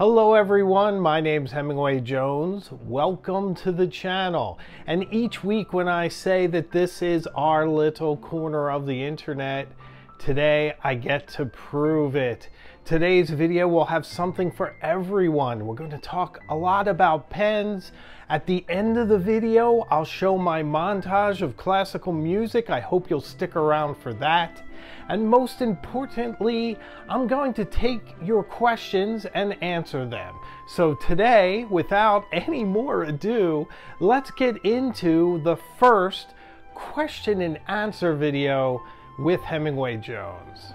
Hello everyone, my name's Hemingway Jones. Welcome to the channel. And each week when I say that this is our little corner of the internet, today I get to prove it. Today's video will have something for everyone. We're going to talk a lot about pens. At the end of the video, I'll show my montage of classical music. I hope you'll stick around for that. And most importantly, I'm going to take your questions and answer them. So today, without any more ado, let's get into the first question and answer video with Hemingway Jones.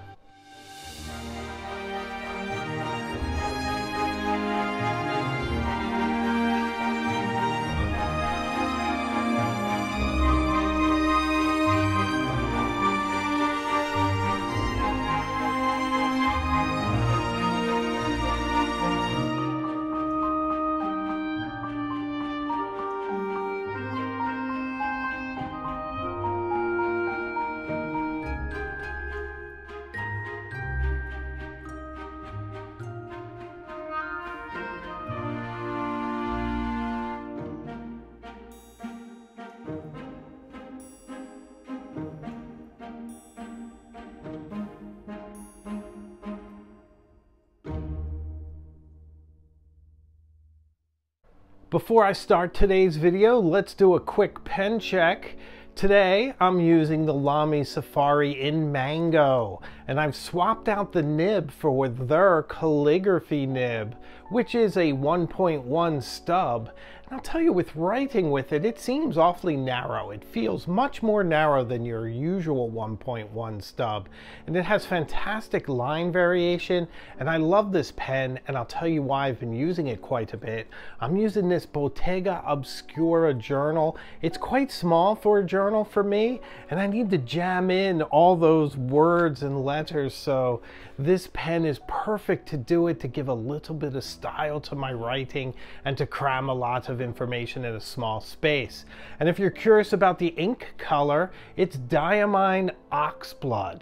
Before I start today's video, let's do a quick pen check. Today, I'm using the Lamy Safari in Mango, and I've swapped out the nib for their calligraphy nib, which is a 1.1 stub. And I'll tell you, with writing with it, it seems awfully narrow. It feels much more narrow than your usual 1.1 stub. And it has fantastic line variation, and I love this pen, and I'll tell you why I've been using it quite a bit. I'm using this Bottega Obscura journal. It's quite small for a journal for me, and I need to jam in all those words and letters, so this pen is perfect to do it, to give a little bit of style to my writing, and to cram a lot of information in a small space. And if you're curious about the ink color, it's Diamine Oxblood.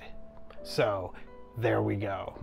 So there we go.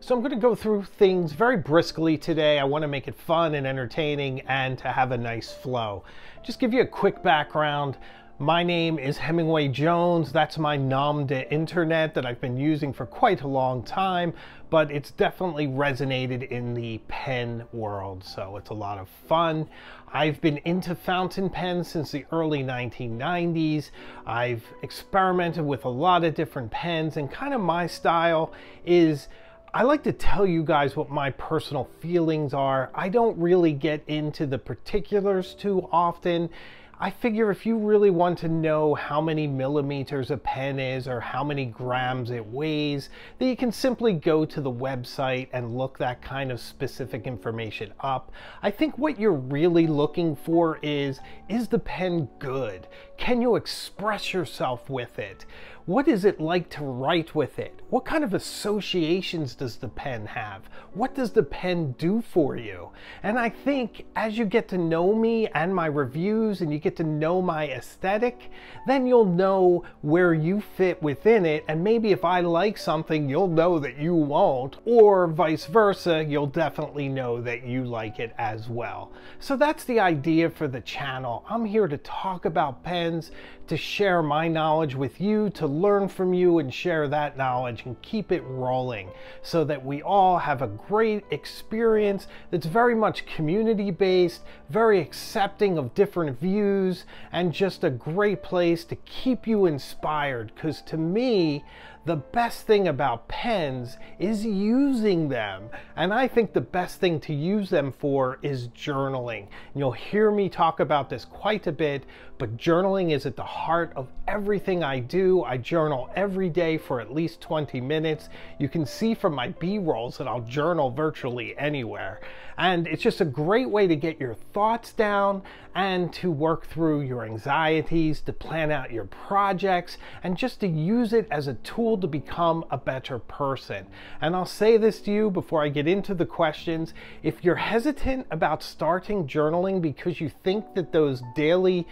So I'm going to go through things very briskly today. I want to make it fun and entertaining and to have a nice flow. Just give you a quick background. My name is Hemingway Jones. That's my nom de internet that I've been using for quite a long time, but it's definitely resonated in the pen world, so it's a lot of fun. I've been into fountain pens since the early 1990s. I've experimented with a lot of different pens, and kind of my style is I like to tell you guys what my personal feelings are. I don't really get into the particulars too often. I figure if you really want to know how many millimeters a pen is or how many grams it weighs, then you can simply go to the website and look that kind of specific information up. I think what you're really looking for is, is the pen good? Can you express yourself with it? What is it like to write with it? What kind of associations does the pen have? What does the pen do for you? And I think as you get to know me and my reviews and you get to know my aesthetic, then you'll know where you fit within it. And maybe if I like something, you'll know that you won't, or vice versa, you'll definitely know that you like it as well. So that's the idea for the channel. I'm here to talk about pens, to share my knowledge with you, to learn from you and share that knowledge and keep it rolling so that we all have a great experience that's very much community based, very accepting of different views, and just a great place to keep you inspired. Because to me, the best thing about pens is using them. And I think the best thing to use them for is journaling. And you'll hear me talk about this quite a bit, but journaling is at the heart of everything I do. I journal every day for at least 20 minutes. You can see from my B-rolls that I'll journal virtually anywhere. And it's just a great way to get your thoughts down and to work through your anxieties, to plan out your projects, and just to use it as a tool to become a better person. And I'll say this to you before I get into the questions. If you're hesitant about starting journaling because you think that those daily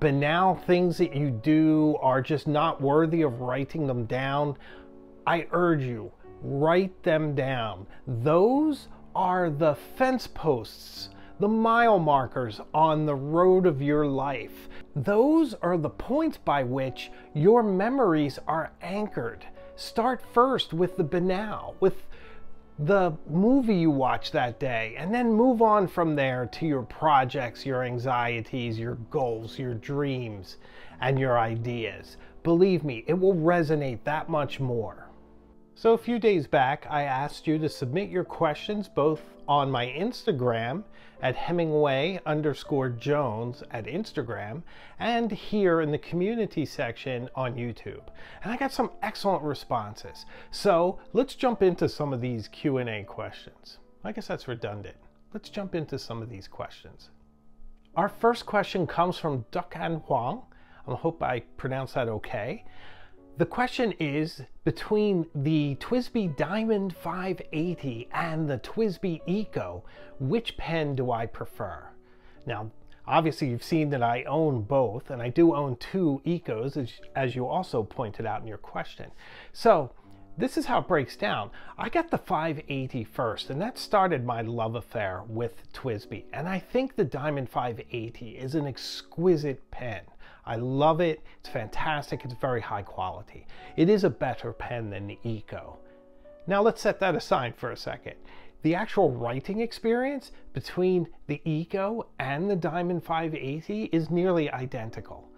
banal things that you do are just not worthy of writing them down, I urge you, write them down. Those are the fence posts, the mile markers on the road of your life. Those are the points by which your memories are anchored. Start first with the banal, with the movie you watched that day, and then move on from there to your projects, your anxieties, your goals, your dreams, and your ideas. Believe me, it will resonate that much more. So a few days back, I asked you to submit your questions both on my Instagram at Hemingway underscore Jones at Instagram and here in the community section on YouTube. And I got some excellent responses. So let's jump into some of these Q&A questions. I guess that's redundant. Let's jump into some of these questions. Our first question comes from Dukan Huang. I hope I pronounced that okay. The question is between the TWSBI Diamond 580 and the TWSBI Eco, which pen do I prefer? Now, obviously you've seen that I own both, and I do own two Ecos, as, as you also pointed out in your question. So this is how it breaks down. I got the 580 first, and that started my love affair with TWSBI. And I think the Diamond 580 is an exquisite pen. I love it. It's fantastic. It's very high quality. It is a better pen than the Eco. Now let's set that aside for a second. The actual writing experience between the Eco and the Diamond 580 is nearly identical.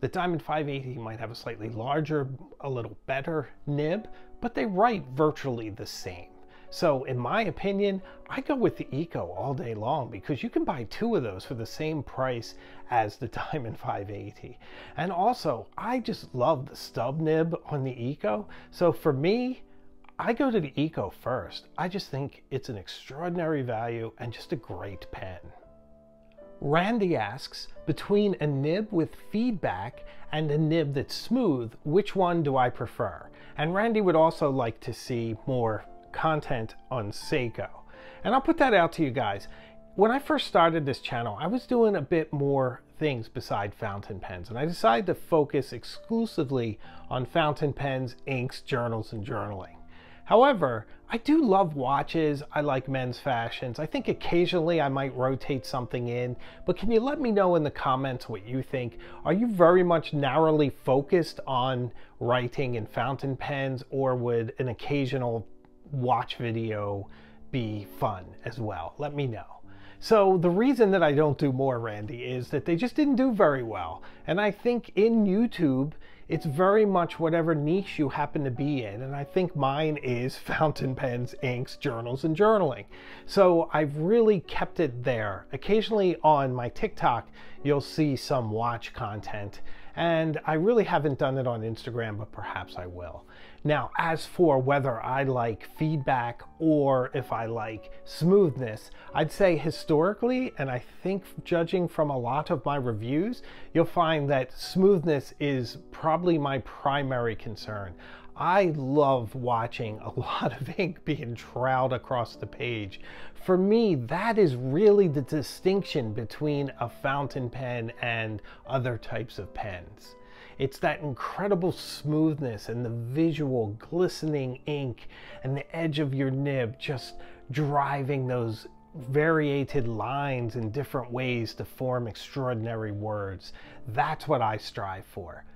The Diamond 580 might have a slightly larger, a little better nib, but they write virtually the same. So in my opinion, I go with the Eco all day long because you can buy two of those for the same price as the Diamond 580. And also, I just love the stub nib on the Eco. So for me, I go to the Eco first. I just think it's an extraordinary value and just a great pen. Randy asks, between a nib with feedback and a nib that's smooth, which one do I prefer? And Randy would also like to see more content on Seiko. And I'll put that out to you guys. When I first started this channel, I was doing a bit more things beside fountain pens, and I decided to focus exclusively on fountain pens, inks, journals, and journaling. However, I do love watches. I like men's fashions. I think occasionally I might rotate something in, but can you let me know in the comments what you think? Are you very much narrowly focused on writing and fountain pens, or would an occasional watch video be fun as well? Let me know. So the reason that I don't do more, Randy, is that they just didn't do very well. And I think in YouTube, it's very much whatever niche you happen to be in. And I think mine is fountain pens, inks, journals, and journaling. So I've really kept it there. Occasionally on my TikTok, you'll see some watch content. And I really haven't done it on Instagram, but perhaps I will. Now, as for whether I like feedback or if I like smoothness, I'd say historically, and I think judging from a lot of my reviews, you'll find that smoothness is probably my primary concern. I love watching a lot of ink being troweled across the page. For me, that is really the distinction between a fountain pen and other types of pens. It's that incredible smoothness and the visual glistening ink and the edge of your nib just driving those variated lines in different ways to form extraordinary words. That's what I strive for.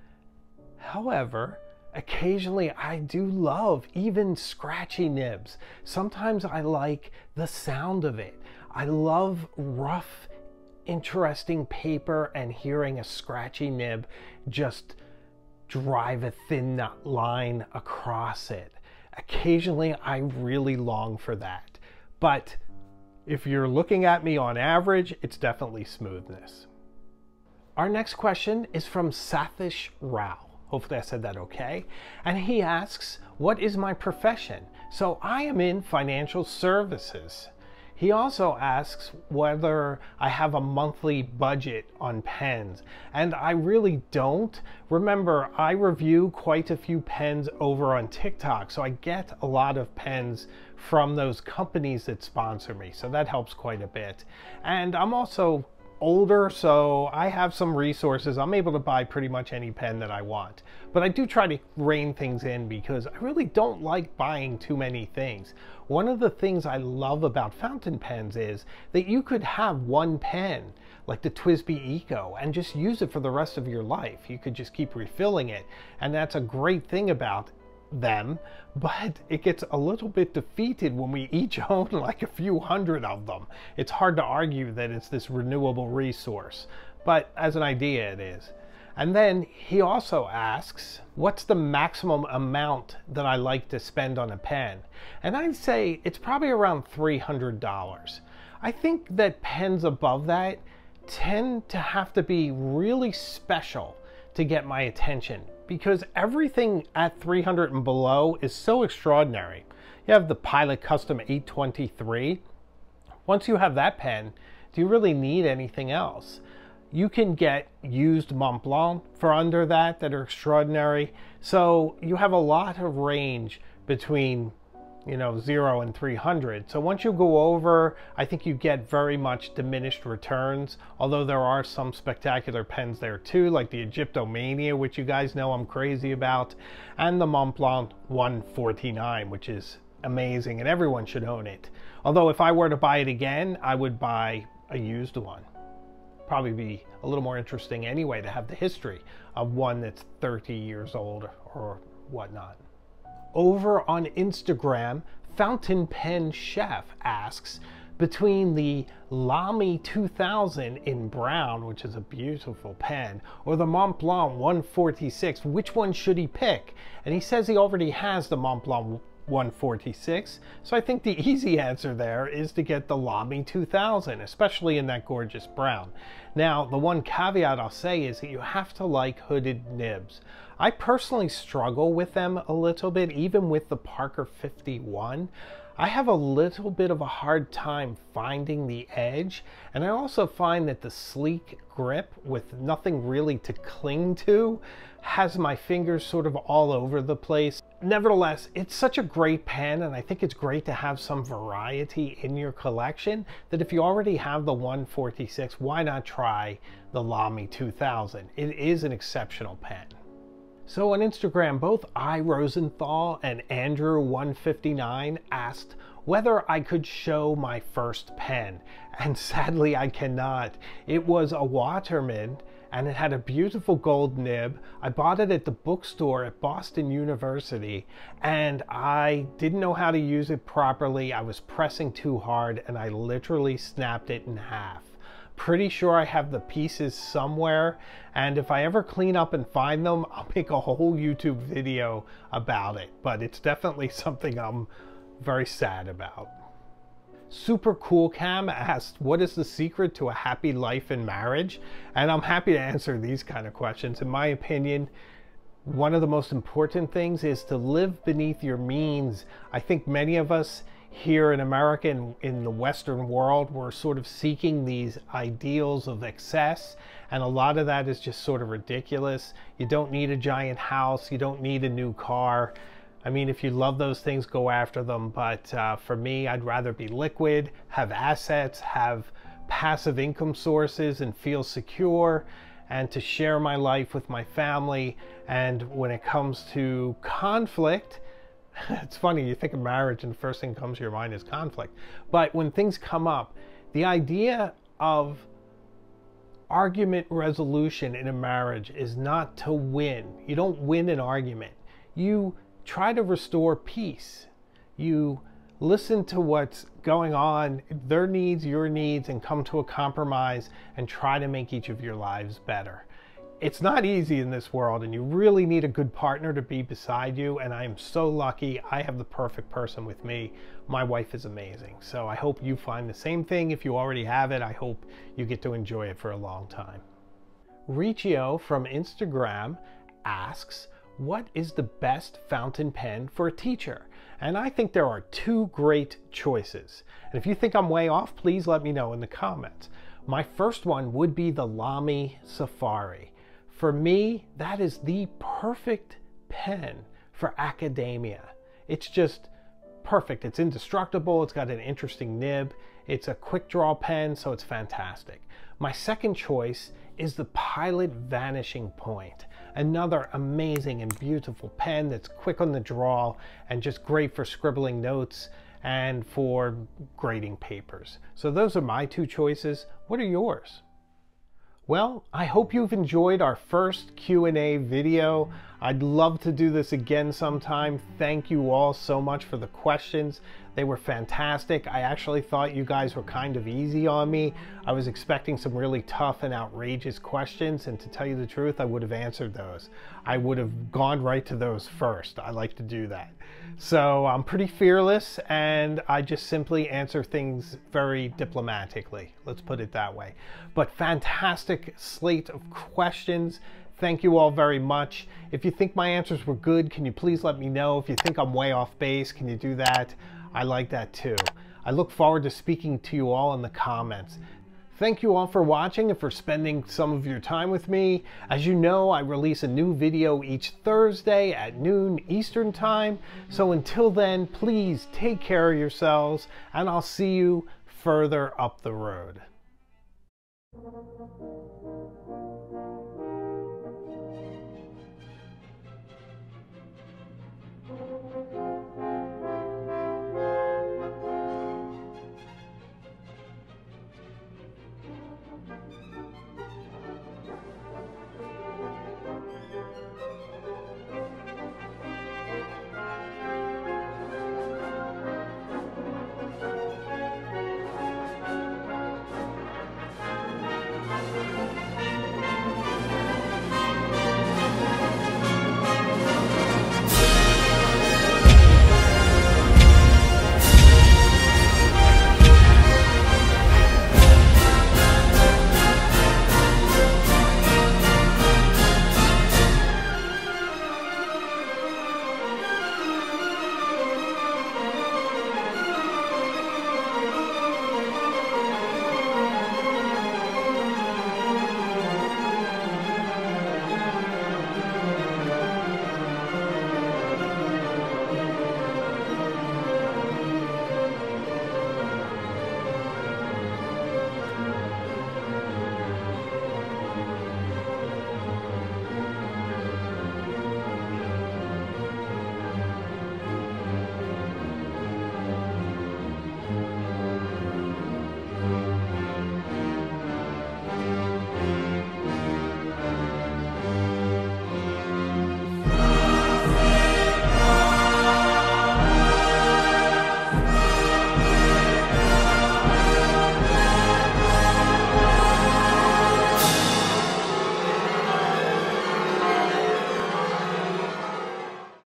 However, occasionally I do love even scratchy nibs. Sometimes I like the sound of it. I love rough interesting paper and hearing a scratchy nib just drive a thin line across it. Occasionally, I really long for that. But if you're looking at me on average, it's definitely smoothness. Our next question is from Sathish Rao. Hopefully I said that okay. And he asks, what is my profession? So I am in financial services. He also asks whether I have a monthly budget on pens, and I really don't. Remember, I review quite a few pens over on TikTok, so I get a lot of pens from those companies that sponsor me, so that helps quite a bit. And I'm also older, so I have some resources. I'm able to buy pretty much any pen that I want. But I do try to rein things in because I really don't like buying too many things. One of the things I love about fountain pens is that you could have one pen like the TWSBI Eco and just use it for the rest of your life. You could just keep refilling it. And that's a great thing about them, but it gets a little bit defeated when we each own like a few hundred of them. It's hard to argue that it's this renewable resource, but as an idea it is. And then he also asks, what's the maximum amount that I like to spend on a pen? And I'd say it's probably around $300. I think that pens above that tend to have to be really special to get my attention because everything at 300 and below is so extraordinary. You have the Pilot Custom 823. Once you have that pen, do you really need anything else? You can get used Montblanc for under that that are extraordinary. So you have a lot of range between you know, 0 and 300. So once you go over, I think you get very much diminished returns, although there are some spectacular pens there too, like the Egyptomania, which you guys know I'm crazy about, and the Montblanc 149, which is amazing and everyone should own it. Although if I were to buy it again, I would buy a used one. Probably be a little more interesting anyway to have the history of one that's 30 years old or whatnot. Over on Instagram, Fountain Pen Chef asks, between the Lamy 2000 in brown, which is a beautiful pen, or the Montblanc 146, which one should he pick? And he says he already has the Montblanc 146. So I think the easy answer there is to get the Lamy 2000, especially in that gorgeous brown. Now, the one caveat I'll say is that you have to like hooded nibs. I personally struggle with them a little bit, even with the Parker 51. I have a little bit of a hard time finding the edge, and I also find that the sleek grip with nothing really to cling to has my fingers sort of all over the place. Nevertheless, it's such a great pen, and I think it's great to have some variety in your collection that if you already have the 146, why not try the Lamy 2000? It is an exceptional pen. So on Instagram, both I Rosenthal and Andrew159 asked whether I could show my first pen. And sadly, I cannot. It was a Waterman and it had a beautiful gold nib. I bought it at the bookstore at Boston University and I didn't know how to use it properly. I was pressing too hard and I literally snapped it in half. Pretty sure I have the pieces somewhere, and if I ever clean up and find them, I'll make a whole YouTube video about it. But it's definitely something I'm very sad about. Super Cool Cam asked, what is the secret to a happy life in marriage? And I'm happy to answer these kind of questions. In my opinion, one of the most important things is to live beneath your means. I think many of us here in America and in the Western world, we're sort of seeking these ideals of excess, and a lot of that is just sort of ridiculous. You don't need a giant house, you don't need a new car. I mean, if you love those things, go after them. But uh, for me, I'd rather be liquid, have assets, have passive income sources, and feel secure, and to share my life with my family. And when it comes to conflict, it's funny, you think of marriage and the first thing that comes to your mind is conflict. But when things come up, the idea of argument resolution in a marriage is not to win. You don't win an argument. You try to restore peace. You listen to what's going on, their needs, your needs, and come to a compromise and try to make each of your lives better it's not easy in this world and you really need a good partner to be beside you and I am so lucky I have the perfect person with me. My wife is amazing. So I hope you find the same thing. If you already have it, I hope you get to enjoy it for a long time. Riccio from Instagram asks, what is the best fountain pen for a teacher? And I think there are two great choices. And if you think I'm way off, please let me know in the comments. My first one would be the Lamy Safari. For me, that is the perfect pen for academia. It's just perfect. It's indestructible. It's got an interesting nib. It's a quick draw pen, so it's fantastic. My second choice is the Pilot Vanishing Point. Another amazing and beautiful pen that's quick on the draw and just great for scribbling notes and for grading papers. So those are my two choices. What are yours? Well, I hope you've enjoyed our first Q&A video. I'd love to do this again sometime. Thank you all so much for the questions. They were fantastic. I actually thought you guys were kind of easy on me. I was expecting some really tough and outrageous questions, and to tell you the truth, I would have answered those. I would have gone right to those first. I like to do that. So I'm pretty fearless, and I just simply answer things very diplomatically. Let's put it that way. But fantastic slate of questions. Thank you all very much. If you think my answers were good, can you please let me know? If you think I'm way off base, can you do that? I like that too. I look forward to speaking to you all in the comments. Thank you all for watching and for spending some of your time with me. As you know, I release a new video each Thursday at noon Eastern Time. So until then, please take care of yourselves and I'll see you further up the road.